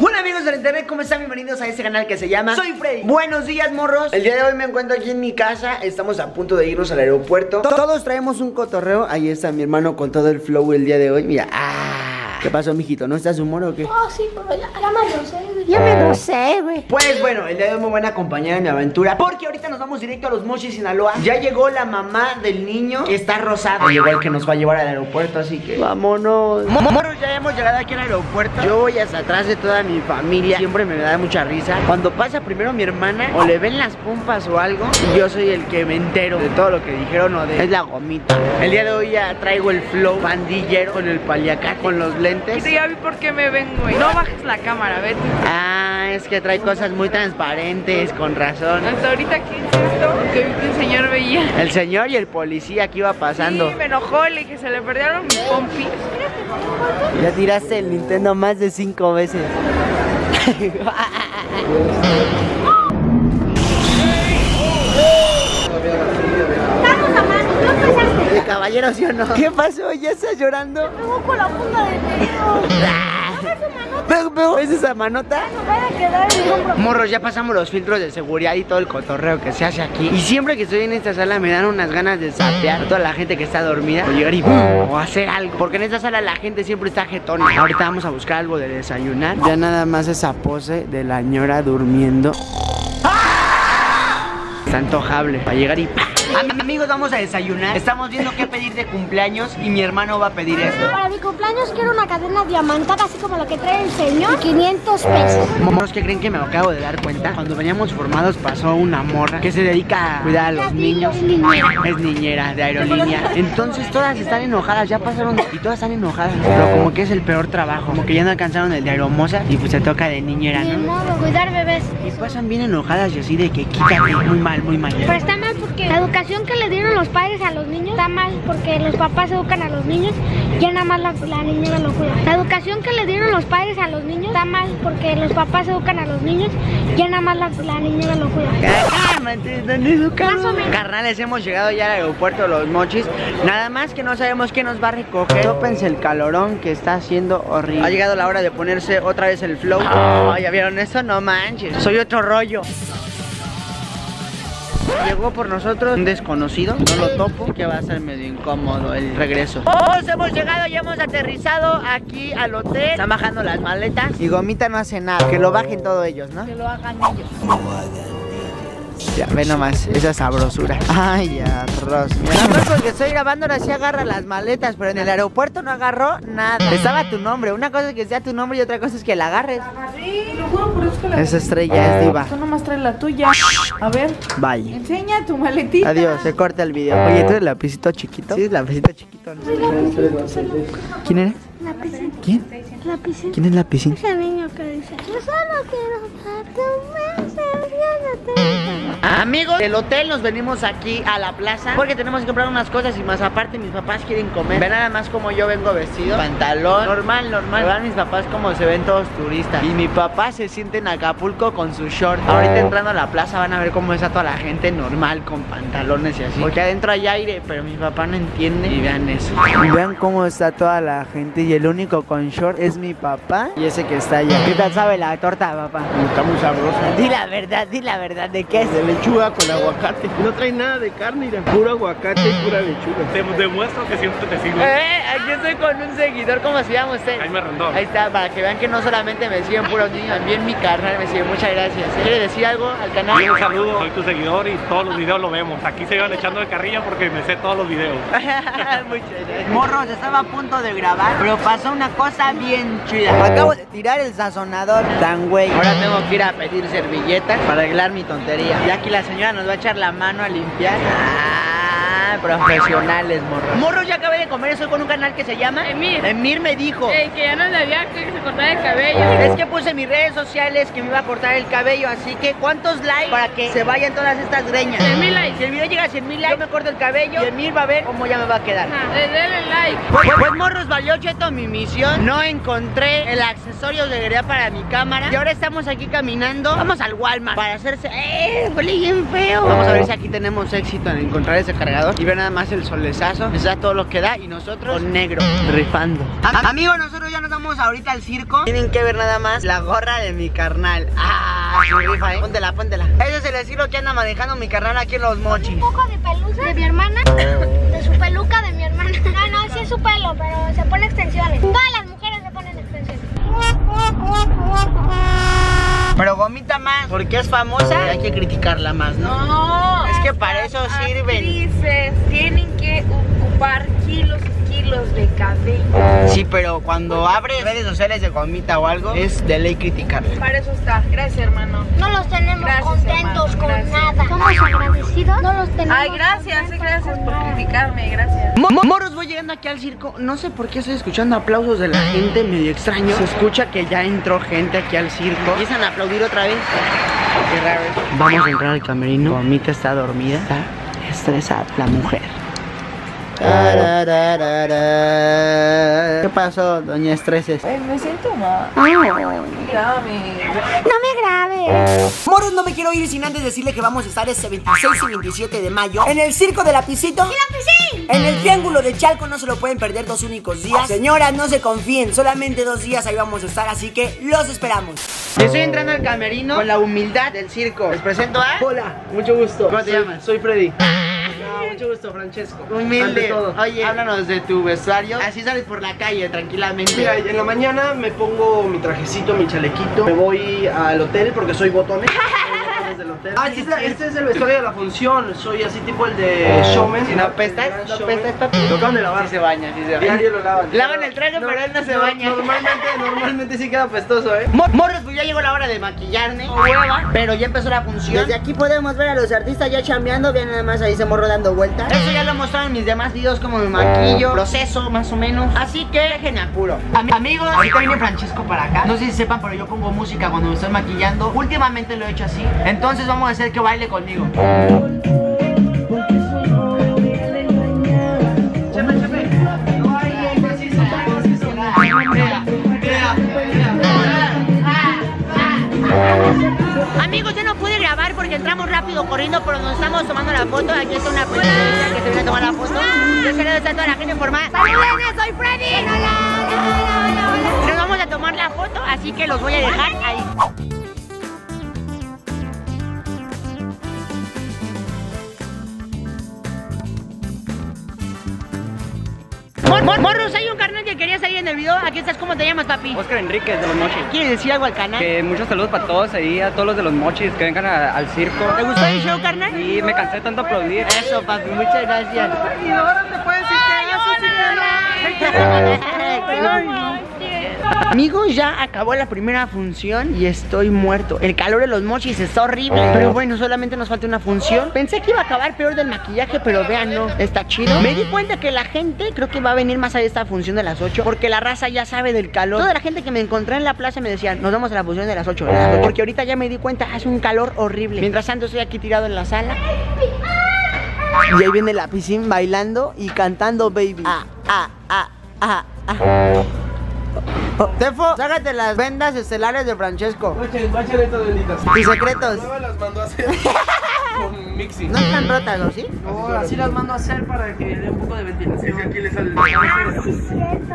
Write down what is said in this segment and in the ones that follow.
Hola amigos del internet, ¿cómo están? Bienvenidos a este canal que se llama Soy Freddy. Buenos días morros. El día de hoy me encuentro aquí en mi casa Estamos a punto de irnos al aeropuerto. Todos traemos un cotorreo. Ahí está mi hermano con todo el flow el día de hoy. Mira, ah ¿Qué pasó, mijito? ¿No estás humor o qué? Oh, sí, pero ya, lo sé, güey. Ya me lo sé, güey. Pues bueno, el día de hoy me van a acompañar en mi aventura Porque ahorita nos vamos directo a los Mochis, Sinaloa Ya llegó la mamá del niño que está rosado Llegó el que nos va a llevar al aeropuerto, así que vámonos Mo- Morros, ya hemos llegado aquí al aeropuerto Yo voy hasta atrás de toda mi familia Siempre me da mucha risa Cuando pasa primero mi hermana O le ven las pompas o algo Y yo soy el que me entero de todo lo que dijeron o de Es la gomita El día de hoy ya traigo el flow pandillero Con el paliacate, con los lentes Sí, ya vi por qué me ven, güey. No bajes la cámara, vete. Ah, es que trae cosas muy transparentes, con razón. Hasta ahorita, ¿qué es esto? Que vi que el señor veía. El señor y el policía que iba pasando. Sí, me enojó, le dije, se le perdieron mis pompis. Ya tiraste el Nintendo más de cinco veces. Estamos a mano, ¿no empezaste? ¿De caballero sí o no? ¿Qué pasó? ¿Ya estás llorando? Pegó con la punta del ¿Ves esa manota? a. Morros, ya pasamos los filtros de seguridad y todo el cotorreo que se hace aquí. Y siempre que estoy en esta sala me dan unas ganas de sapear a toda la gente que está dormida o llegar y o hacer algo. Porque en esta sala la gente siempre está jetona. Ahorita vamos a buscar algo de desayunar. Ya nada más esa pose de la ñora durmiendo. Está antojable para llegar y ¡pa! Am- Amigos, vamos a desayunar. Estamos viendo qué pedir de cumpleaños y mi hermano va a pedir esto. Para mi cumpleaños quiero una cadena diamantada, así como la que trae el señor. 500 pesos. Moros que creen que me acabo de dar cuenta. Cuando veníamos formados pasó una morra que se dedica a cuidar a los niños. Es niñera de aerolínea. Entonces todas están enojadas, ya pasaron y todas están enojadas. Pero como que es el peor trabajo, como que ya no alcanzaron el de aeromoza y pues se toca de niñera, Ni ¿no? modo, cuidar bebés. Y pasan bien enojadas y así de que quítate, muy mal, muy mal. Pero está mal la educación que le dieron los padres a los niños está mal porque los papás educan a los niños y ya nada más la, la niñera lo cuida. La educación que le dieron los padres a los niños está mal porque los papás educan a los niños y ya nada más la, la niñera lo cuida. Menos. Carnales, hemos llegado ya al aeropuerto de Los Mochis. Nada más que no sabemos quién nos va a recoger. Tópense el calorón que está haciendo horrible. Ha llegado la hora de ponerse otra vez el flow. Oh, ¿ya vieron eso? No manches. Soy otro rollo. Llegó por nosotros un desconocido, no lo topo, que va a ser medio incómodo el regreso. Todos hemos llegado y hemos aterrizado aquí al hotel. Están bajando las maletas y Gomita no hace nada. Que lo bajen todos ellos, ¿no? Que lo hagan ellos. Ya, ve nomás, esa sabrosura. Ay, arroz. Arroz porque estoy grabando ahora sí agarra las maletas, pero en el aeropuerto no agarró nada. Estaba tu nombre. Una cosa es que sea tu nombre y otra cosa es que la agarres. Sí, lo juro por eso que la Esa estrella es diva. Tú nomás traes la tuya. A ver, Bye. enseña tu maletita. Adiós, se corta el video. Oye, ¿tú eres el lapicito chiquito? Sí, el lapicito chiquito. ¿Quién eres? La. ¿Quién? La piscina. ¿Quién es la piscina? Ese niño que dice, yo solo quiero darte un Amigos del hotel nos venimos aquí a la plaza porque tenemos que comprar unas cosas y más aparte mis papás quieren comer. Ven nada más como yo vengo vestido, pantalón, normal, normal. Vean mis papás como se ven todos turistas. Y mi papá se siente en Acapulco con su short. Ahorita entrando a la plaza van a ver cómo está toda la gente normal con pantalones y así. Porque adentro hay aire, pero mi papá no entiende. Y vean eso. Y vean cómo está toda la gente y el único con short es mi papá y ese que está allá. ¿Qué tal sabe la torta, papá? Está muy sabrosa. Di la verdad, di la verdad, ¿de qué es? De lechuga con aguacate. No trae nada de carne, mira. Puro aguacate y pura lechuga. Te demuestro que siempre te sigo. Eh, aquí estoy con un seguidor, ¿cómo se llama usted? Jaime Rendón. Ahí está, para que vean que no solamente me siguen puros niños, también mi carnal me sigue, muchas gracias. ¿Quiere decir algo al canal? Un saludo, soy tu seguidor y todos los videos lo vemos. Aquí se van echando de carrilla porque me sé todos los videos. Muchas gracias. Morros, estaba a punto de grabar, pero pasó una cosa bien chida. Acabo de tirar el sazonador tan güey. Ahora tengo que ir a pedir servilletas para arreglar mi tontería. Y aquí la señora nos va a echar la mano a limpiar. Ah, profesionales, morros. Morros, ya acabé de comer, estoy con un canal que se llama Emir. Emir me dijo. Ey, que ya no le había que se cortara el cabello. Es que puse en mis redes sociales que me iba a cortar el cabello, así que ¿cuántos likes para que se vayan todas estas greñas? 100,000 likes. Si el video llega a 100 mil likes, yo me corto el cabello y Emir va a ver cómo ya me va a quedar. Ajá, eh, denle like. Pues, pues, morros, valió cheto mi misión. No encontré el accesorio que quería para mi cámara. Y ahora estamos aquí caminando. Vamos al Walmart para hacerse. ¡Eh! Huele bien feo. Vamos a ver si aquí tenemos éxito en encontrar ese cargador. Y Y ve nada más el solezazo. Está todo lo que Y nosotros con negro, rifando. Am- amigos, nosotros ya nos vamos ahorita al circo. Tienen que ver nada más la gorra de mi carnal. Ah, su rifa, eh. Póntela, póntela. Ese es el estilo que anda manejando mi carnal aquí en los mochis. Un poco de pelusa de mi hermana, de su peluca de mi hermana. No, no, sí es su pelo, pero se pone extensiones. Todas las mujeres se ponen extensiones. Pero gomita más, porque es famosa, hay que criticarla más, ¿no? No. Es que para eso sirven. Actrices tienen que ocupar kilos y kilos de cabello. Sí, pero cuando abres redes sociales de gomita o algo, es de ley criticarla. Para eso está. Gracias, hermano. No los tenemos Gracias, contentos hermano, con gracias. nada. Somos agradecidos. No los tenemos. Ay, gracias, gracias por nada. criticarme, gracias. Mo- mo- Moros, voy llegando aquí al circo. No sé por qué estoy escuchando aplausos de la gente, medio extraño. Se escucha que ya entró gente aquí al circo. Empiezan a aplaudir otra vez. Qué raro. Vamos a entrar al camerino. Gomita está dormida. Está estresada la mujer. ¿Qué pasó, doña Estreses? Ay, me siento mal. Dame. No me grabes. Moros, no me quiero ir sin antes decirle que vamos a estar este 26 y 27 de mayo en el Circo de Lapicito. En el Triángulo de Chalco no se lo pueden perder dos únicos días. Señoras, no se confíen, solamente dos días ahí vamos a estar, así que los esperamos. Estoy entrando al camerino con la humildad del circo. Les presento a... Hola, mucho gusto. ¿Cómo te Soy- llamas? Soy Freddy. Mucho gusto, Francesco. Humilde. todo. Oye, háblanos de tu vestuario. Así sales por la calle tranquilamente. Mira, en la mañana me pongo mi trajecito, mi chalequito. Me voy al hotel porque soy botones. Soy botones del hotel. Ah, este, es- este es el vestuario de la función. Soy así tipo el de showman. Si no apestas, no apestas, papi. Lo acaban de lavar. Sí se baña, sí se baña. Lo lavan. Lavan el traje, pero él no se baña. Normalmente, normalmente sí queda apestoso, ¿eh? Mo- Morros, pues ya llegó la hora de maquillarme. Hueva, pero ya empezó la función. Desde aquí podemos ver a los artistas ya chambeando. Vean nada más ahí se morro dando vueltas. Eso ya lo he mostrado en mis demás videos como me maquillo, proceso más o menos. Así que dejen apuro. Am- amigos, ahorita viene Francesco para acá. No sé si sepan, pero yo pongo música cuando me estoy maquillando. Últimamente lo he hecho así. Entonces vamos a hacer que baile conmigo. Amigos, ya no pude grabar porque entramos rápido corriendo, pero nos estamos tomando la foto. Aquí está una periodista que se viene a tomar la foto. Yo saludo a toda la gente informada. ¡Soy Freddy! ¡Hola! ¡Hola, hola, hola! Nos vamos a tomar la foto, así que los voy a dejar ahí. Mor- mor- Morros, hay un carnal que quería salir en el video. Aquí estás, ¿cómo te llamas, papi? Oscar Enríquez de los Mochis. ¿Quieres decir algo al canal? Que muchos saludos para todos ahí, a todos los de los Mochis que vengan a- al circo. ¿Te gustó el show, carnal? Y me cansé de tanto aplaudir. Eso, papi, muchas gracias. Amigos, ya acabó la primera función y estoy muerto. El calor de los mochis está horrible. Pero bueno, solamente nos falta una función. Pensé que iba a acabar peor del maquillaje, pero vean, no, está chido. Me di cuenta que la gente creo que va a venir más a esta función de las 8 porque la raza ya sabe del calor. Toda la gente que me encontré en la plaza me decían, nos vamos a la función de las 8. Porque ahorita ya me di cuenta, hace un calor horrible. Mientras tanto estoy aquí tirado en la sala. Y ahí viene la piscina bailando y cantando Baby. Ah, ah, ah, ah, ah. Oh, Tefo, sácate las vendas estelares de Francesco. Bachen estas benditas. Y secretos. No las mandó a hacer con Mixi. No están rotas, ¿o sí? No, así las mando a hacer para que dé un poco de Es ventilación. que aquí le sale.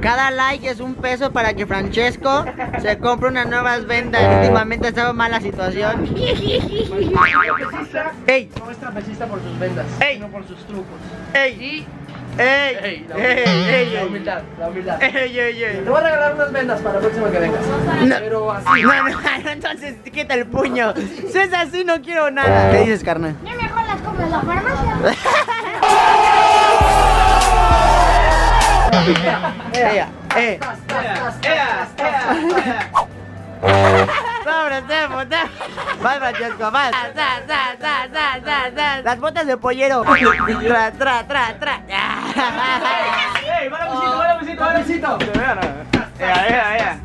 Cada like es un peso para que Francesco se compre unas nuevas vendas. Últimamente estaba mala la situación. ¡Ey! No es trapecista por sus vendas, Ey. sino por sus trucos. ¡Ey! ¡Ey! Ey, la ¡Ey! humildad. ¡Ey! La ey. humildad, la humildad. ¡Ey! ¡Ey! ey. Te voy a regalar unas vendas para la próxima que vengas. No. Pero así. No, no, no, entonces quita el puño. Si es así, no quiero nada. ¿Qué dices, carnal? Yo mejor las compro en la farmacia. Eh. Sobre, Tefo, Tefo. Vas, Francesco, tra, tra. Las botas de pollero. Tra, tra, tra, tra. ¡Ey, va la visita, va la visita, va la visita! Ea, ea, ea.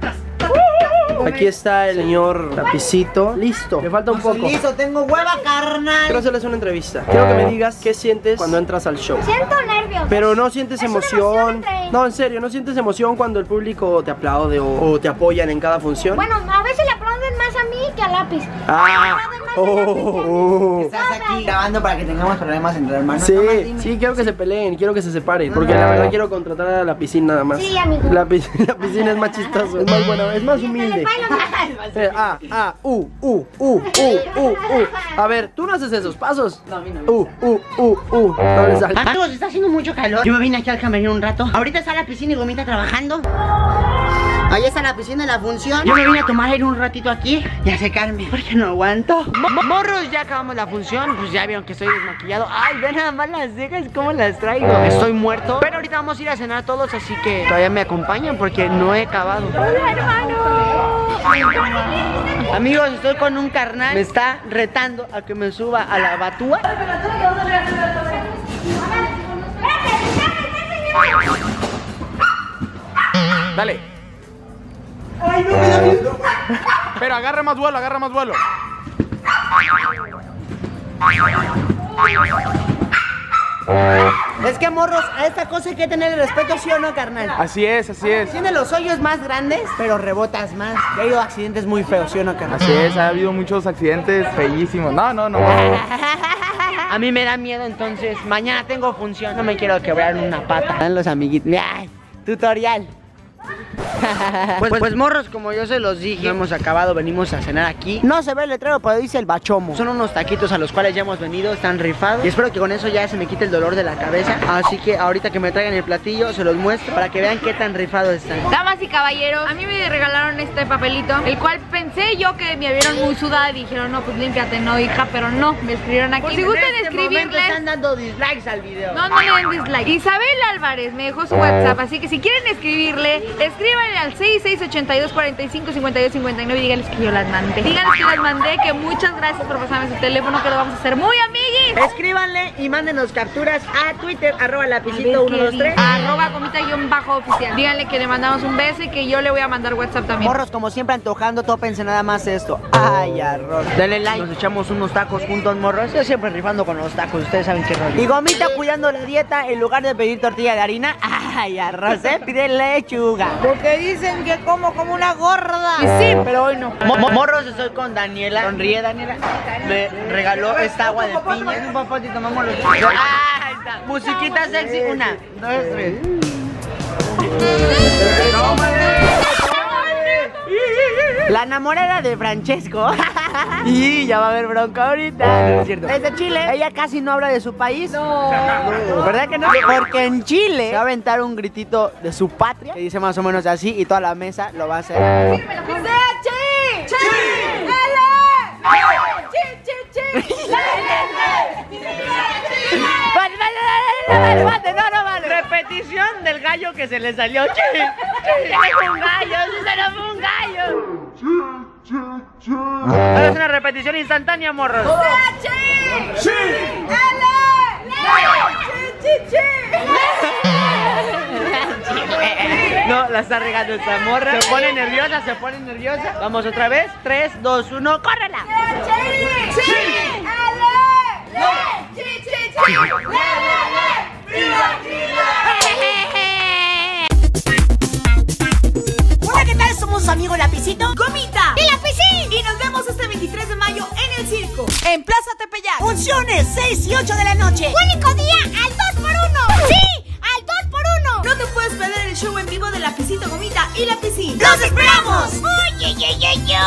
Aquí está el señor lapicito. Listo, le falta un poco. Listo, tengo hueva carnal. Quiero hacerles una entrevista. Quiero que me digas qué sientes cuando entras al show. Siento nervios. Pero no sientes Es emoción. No, en serio, no sientes emoción cuando el público te aplaude o, o te apoyan en cada función. Bueno, a veces le aplauden más a mí que a lápiz. Ah, a oh, lápiz que a mí. Estás aquí grabando para que tengamos problemas entre hermanos. Sí, sí, quiero que se peleen, quiero que se separen. Porque la verdad quiero contratar a la piscina nada más. Sí, amigo. La, pi- la piscina es más chistoso, es más buena, es más humilde. Ah, ah, uh, uh, uh, uh, uh, uh. A ver, tú no haces esos pasos. No, a mí no. Uh, uh, uh, uh. No le sale. Amigos, está haciendo mucho calor. Yo me vine aquí al camerino un rato. Ahorita está la piscina y Gomita trabajando. Ahí está la piscina de la función. Yo me vine a tomar aire un ratito aquí y a secarme porque no aguanto. Mo- Morros, ya acabamos la función. Pues ya vieron que estoy desmaquillado. Ay, ven nada más las cejas, cómo las traigo. Estoy muerto. Pero ahorita vamos a ir a cenar todos, así que todavía me acompañan porque no he acabado. Amigos, estoy con un carnal. Me está retando a que me suba a la batúa. Dale. Pero agarra más vuelo, agarra más vuelo. Es que morros, a esta cosa hay que tener respeto, ¿sí o no, carnal? Así es, así es. Tiene los hoyos más grandes, pero rebotas más. Y ha habido accidentes muy feos, ¿sí o no, carnal? Así es, ha habido muchos accidentes feísimos. No, no, no. A mí me da miedo, entonces mañana tengo función. No me quiero quebrar una pata. Están los amiguitos. Ay, tutorial. Pues, pues morros, como yo se los dije, no hemos acabado, venimos a cenar aquí. No se ve el letrero, pero dice el bachomo. Son unos taquitos a los cuales ya hemos venido, están rifados. Y espero que con eso ya se me quite el dolor de la cabeza. Así que ahorita que me traigan el platillo, se los muestro para que vean qué tan rifados están. Damas y caballeros, a mí me regalaron este papelito, el cual pensé yo que me vieron muy sudada y dijeron, no, pues límpiate, no, hija, pero no, me escribieron aquí. Por si gustan este escribirles. Están dando dislikes al video. No, no le den dislike. Isabel Álvarez me dejó su WhatsApp, así que si quieren escribirle, escríbanle al 6682 45 52 59 y díganles que yo las mandé. Díganles que las mandé, que muchas gracias por pasarme su teléfono, que lo vamos a hacer muy amiguis. Escríbanle y mándenos capturas a Twitter, arroba lapicito 123. Arroba comita guion bajo oficial. Díganle que le mandamos un beso y que yo le voy a mandar WhatsApp también. Morros, como siempre, antojando, tópense nada más esto. Ay, arroz. Denle like. Nos echamos unos tacos juntos, morros. Yo siempre rifando con los tacos, ustedes saben qué rollo. Y gomita cuidando la dieta, en lugar de pedir tortilla de harina, ay, arroz, eh, pide lechuga. Porque dicen que como como una gorda. Y sí, pero hoy no. Mo- mo- morros, estoy con Daniela. Sonríe, Daniela. Me regaló esta agua de piña. Es un papá y tomamos los Ah, ahí está. Musiquita sexy. Una, dos, tres. La enamorada de Francesco. y ya va a haber bronca ahorita. No, es cierto. Es de Chile. Ella casi no habla de su país. No. ¿Verdad que no? Porque en Chile se va a aventar un gritito de su patria. Que dice más o menos así. Y toda la mesa lo va a hacer. Vale, vale, vale, vale, vale, no, no vale. Repetición del gallo que se le salió. ¡Chi! ¡Sí, se le fue un gallo! ¡Sí, se le fue un gallo! Ahora es una repetición instantánea, morros. No, la está regando esta morra. Se pone nerviosa, se pone nerviosa. Vamos otra vez. 3, 2, 1, ¡córrela! Hola, en Plaza Tepeyac. Funciones 6 y 8 de la noche. ¡Único día al 2x1! ¡Sí! ¡Al 2x1! No te puedes perder el show en vivo de Lapicito, Gomita y Lapicín. ¡Los esperamos! ¡Oye, ye, ye, ye!